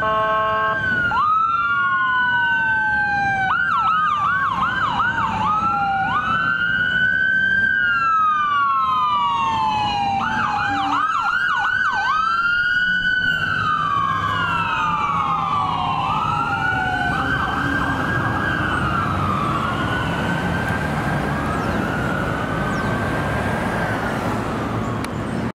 Oh.